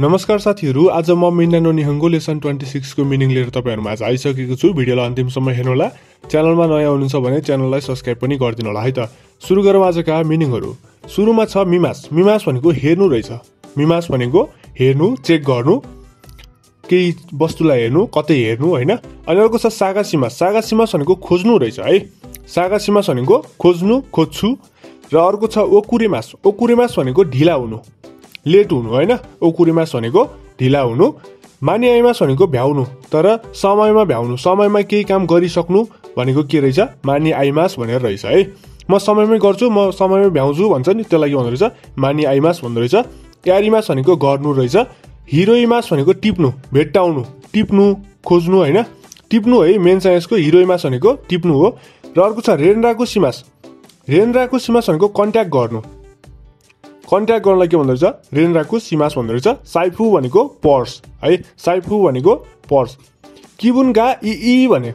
नमस्कार साथीहरू आज म Minna no Nihongo lesson twenty सिक्सको meaning लिएर तपाईँहरूमा आज आइसकेको छु। भिडियोलाई अन्तिमसम्म हेर्नुहोला। च्यानलमा नयाँ हुनुहुन्छ भने च्यानललाई सब्सक्राइब पनि गरिदिनु होला है त? सुरु गरौँ आजका मिनिङहरू। सुरुमा छ मिमास। मिमास भनेको हेर्नु रहेछ। मिमास भनेको हेर्नु चेक गर्नु केही वस्तुलाई हेर्नु कतै हेर्नु होइन? अनि अर्को छ सागा सिमास सागा सिमास भनेको खोज्नु रहेछ है? सागा सिमास भनेको खोज्नु खोज्छु। र अर्को छ ओकुरेमास। ओकुरेमास भनेको ढिला हुनु। लेट हुनु होइन? ओकुरेमास भनेको ढिला हुनु। मानिआइमास भनेको भ्याउनु तर समयमा भ्याउनु समयमा केही काम गरिसक्नु भनेको के रहेछ? मानि आइमास भनेर रहेछ है? म समयमै गर्छु म समयमै भ्याउँछु भन्छ नि त्यसलाई के भन्दो रहेछ? मानि आइमास भन्दो रहेछ। यारिमास भनेको गर्नु रहेछ। हिरोइमास भनेको टिप्नु भेट्टाउनु टिप्नु खोज्नु होइन? टिप्नु है मेन साइन्सको हिरोइमास भनेको टिप्नु हो। र अर्को छ रेनराको सिमास रेनराको सिमास भनेको कन्ट्याक्ट गर्नु। कन्ट्याक्ट गर्नलाई के भन्दो रहेछ रेनराको सिमास भन्दो रहेछ साइफु भनेको पर्स। है साइफु भनेको पर्स। किबुनगा इ भने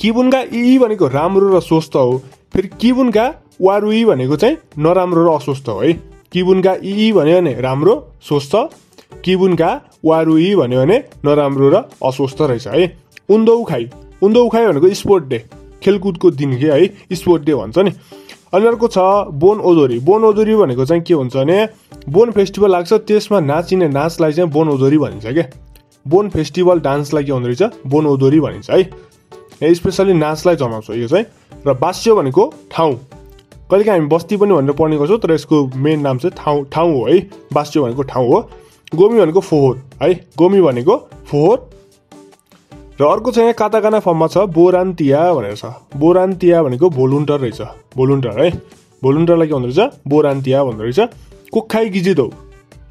किबुनगा इ भनेको राम्रो र स्वस्थ हो। फेरि किबुनगा वारुई भनेको चाहिँ नराम्रो र अस्वस्थ हो है। किबुनगा इ भन्यो भने राम्रो स्वस्थ। किबुनका वारुई भन्यो भने नराम्रो र अस्वस्थ रहेछ है। उन्दौ खाइ उन्दौ खाइ भनेको स्पोर्ट डे खेलकुदको दिन के है स्पोर्ट डे भन्छ नि। अनि अर्को छ बोन ओदोरी। बोन ओदोरी भनेको चाहिँ के हुन्छ भने बोन फेस्टिभल लाग्छ त्यसमा नाचिने नाचलाई चाहिँ बोन ओदोरी भनिन्छ क्या बोन फेस्टिभल डान्सलाई के भन्दो रहेछ? बोन ओदोरी भनिन्छ है। स्पेसली नाचलाई जनाउँछ यो चाहिँ। र बास्य भनेको ठाउँ। कहिलेकाहीँ हामी बस्ती पनि भनेर पढ्ने गर्छौँ तर यसको मेन नाम चाहिँ ठाउँ ठाउँ हो है। बास्य भनेको ठाउँ हो। गोमी भनेको फोहोर है। गोमी भनेको फोहोर र अर्को चाहिँ यहाँ काताकाना फर्ममा छ बोरान्तिया भनेर छ। बोरान्तिया भनेको भोलुन्टर रहेछ। भोलुन्टर है? भोलुन्टरलाई के भन्दो रहेछ बोरान्तिया भन्दो रहेछ। कोखाइ गिजिदौ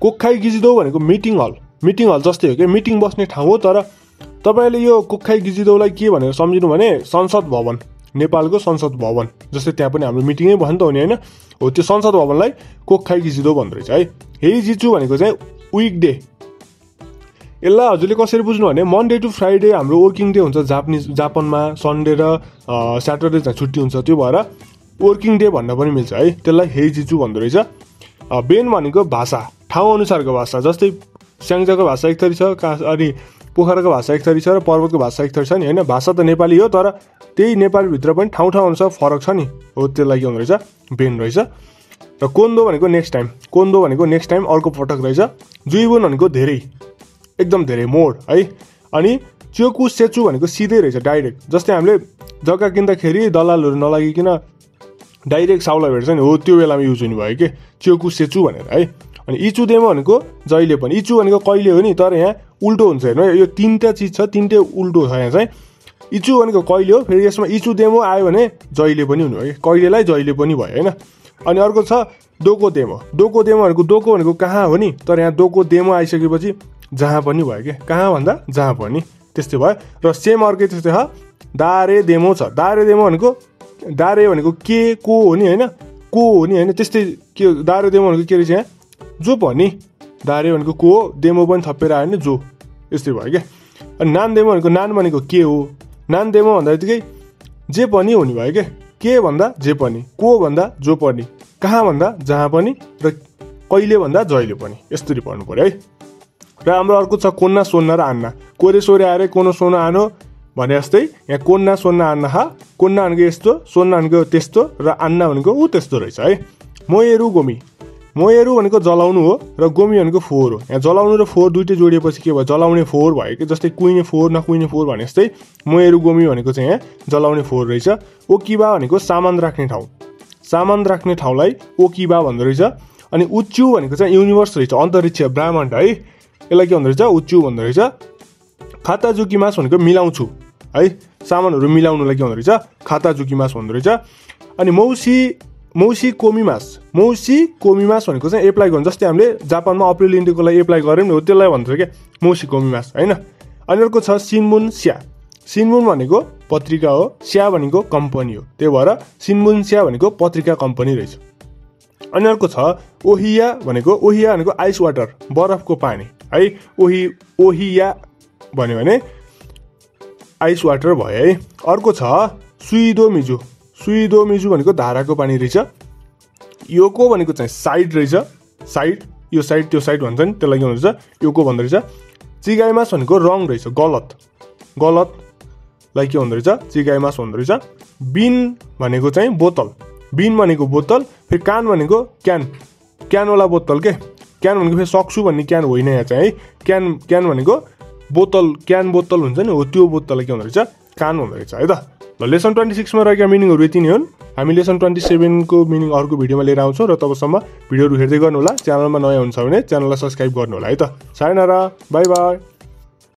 कोखाइ गिजिदौ भनेको मिटिङ हल। मिटिङ हल जस्तै हो क्या मिटिङ बस्ने ठाउँ हो तर तपाईँले यो कोखाइ गिजिदौलाई के भनेर सम्झिनु भने संसद भवन। नेपालको संसद भवन। जस्तै त्यहाँ पनि हाम्रो मिटिङै भयो नि त हो नि होइन? हो त्यो संसद भवनलाई कोखाइ गिजिदौ भन्दो रहेछ है? हेइ जिचु भनेको चाहिँ विक डे यसलाई हजुरले कसरी बुझ्नु भने मन्डे टु फ्राइडे हाम्रो वर्किङ डे हुन्छ जापानिज जापानमा सन्डे र स्याटरडे चाहिँ छुट्टी हुन्छ त्यो भएर वर्किङ डे भन्न पनि मिल्छ है। त्यसलाई हेजिचु भन्दो रहेछ। बेन भनेको भाषा ठाउँ अनुसारको भाषा जस्तै स्याङ्जाको भाषा एक थरी छ का अनि पोखराको भाषा एक थरी छ र पर्वतको भाषा एक थरी छ नि होइन? भाषा त नेपाली हो तर त्यही नेपालीभित्र पनि ठाउँ ठाउँ अनुसार फरक छ नि। हो त्यसलाई के हुँदो रहेछ? बेन रहेछ। र कोन्दो भनेको नेक्स्ट टाइम कोन्दो भनेको नेक्स्ट टाइम अर्को पटक रहेछ। जुइबोन भनेको धेरै। एकदम धेरै मोड है? अनि च्योकु सेचु भनेको सिधै रहेछ डाइरेक्ट। जस्तै हामीले जग्गा किन्दाखेरि दलालहरू नलागिकन डाइरेक्ट साउला भेट्छ नि हो त्यो बेलामा युज हुने भयो कि? च्योकु सेचु भनेर है? अनि इचु देमो भनेको जहिले पनि। इचु भनेको कहिले हो नि तर यहाँ उल्टो हुन्छ हेर्नु यो तिनवटा चिज छ तिनटै उल्टो छ यहाँ चाहिँ। इचु भनेको कहिले हो? फेरि यसमा इचु देमो आयो भने जहिले पनि हुने कि? कहिलेलाई जहिले पनि भयो होइन? अनि अर्को छ डोको देमो। डोको देमो भनेको डोको भनेको कहाँ हो नि? तर यहाँ डोको देमो आइसकेपछि जहाँ पनि भयो कि? कहाँ भन्दा जहाँ पनि। त्यस्तै भयो। र सेम अर्कै त्यस्तै छ। दारे देमो छ। दारे देमो भनेको दारे भनेको के को हो नि होइन? को हो नि होइन? त्यस्तै के दारे देमो भनेको के रहेछ यहाँ? जो पनि दारे भनेको को? हो देमो पनि थपेर आयो भने जो। यस्तै भयो क्या। अनि नान देमो भनेको नान भनेको के हो? नान देमो भन्दा बित्तिकै जे पनि हुने भयो क्या। के भन्दा जे पनि। को भन्दा जो पनि। कहाँ भन्दा जहाँ पनि। र कहिले भन्दा जहिले पनि। यस्तरी पढ्नु पऱ्यो है। र हाम्रो अर्को छ कोन्ना सोन्न र आन्ना। कोरे सोरे आएर कोनो सोना आनो भने जस्तै यहाँ कोन्ना सोन्न आन्न हा? कोन्ना भनेको यस्तो सोन्न भनेको त्यस्तो र आन्ना भनेको ऊ त्यस्तो रहेछ है। मोयहरू गोमी। मोयहरू भनेको जलाउनु हो र गोमी भनेको फोहोर हो। यहाँ जलाउनु र फोहोर दुइटै जोडिएपछि के भयो? जलाउने फोहोर भयो कि जस्तै कुहिने फोहोर नकुहिने फोहोर भने जस्तै मोयहरू गोमी भनेको चाहिँ यहाँ जलाउने फोहोर रहेछ। ओकिबा भनेको सामान राख्ने ठाउँ। सामान राख्ने ठाउँलाई ओकिबा भन्दो रहेछ। अनि उच्चु भनेको चाहिँ युनिभर्स रहेछ अन्तरिक्ष ब्राह्मण है। यसलाई के भन्दो रहेछ उच्चु भन्दो रहेछ खाता जुकी मास भनेको मिलाउँछु। है सामानहरू मिलाउनुलाई के भन्दो रहेछ खाता जुकी मास भन्दो रहेछ। अनि मौसी मौसी कोमिमास मौसी कोमिमास भनेको चाहिँ एप्लाई गर्नु जस्तै हामीले जापानमा अप्रिल इन्डियाको लागि एप्लाई गऱ्यौँ नि हो त्यसलाई भन्छ क्या मौसी कोमिमास होइन? अनि अर्को छ सिनमुन स्या। सिनमुन भनेको पत्रिका हो स्या भनेको कम्पनी हो त्यही भएर सिनमुन स्या भनेको पत्रिका कम्पनी रहेछ। अनि अर्को छ ओहिया भनेको ओहिया भनेको आइस वाटर बरफको पानी। है। ओहि ओहिया भन्यो भने आइस वाटर भयो है। अर्को छ सुइदो मिजु। सुइदो मिजु भनेको धाराको पानी रहेछ। योको भनेको चाहिँ साइड रहेछ। साइड यो साइड त्यो साइड भन्छ नि त्यसलाई के भन्दो रहेछ? यो को भन्दो रहेछ। चिगाइमास भनेको रङ रहेछ गलत। गलतलाई के भन्दो रहेछ? चिगाइमास भन्दो रहेछ। बिन भनेको चाहिँ बोतल। बिन भनेको बोतल फेरि कान भनेको क्यान। क्यानवाला बोतल के? क्यान भनेको फेरि सक्छु भन्ने क्यान होइन यहाँ चाहिँ है? क्यान क्यान भनेको बोतल क्यान बोतल हुन्छ नि हो त्यो बोतललाई के हुँदो रहेछ कान हुँदो रहेछ है त? ल लेसन ट्वेन्टी सिक्समा रहेका मिनिङहरू यति नै हुन्। हामी लेसन ट्वेन्टी सेभेनको मिनिङ अर्को भिडियोमा लिएर आउँछौँ र तबसम्म भिडियोहरू हेर्दै गर्नु होला च्यानलमा नयाँ हुन्छ भने च्यानललाई सब्सक्राइब गर्नु होला है त? Sayonara by by